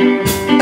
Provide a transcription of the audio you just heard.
Música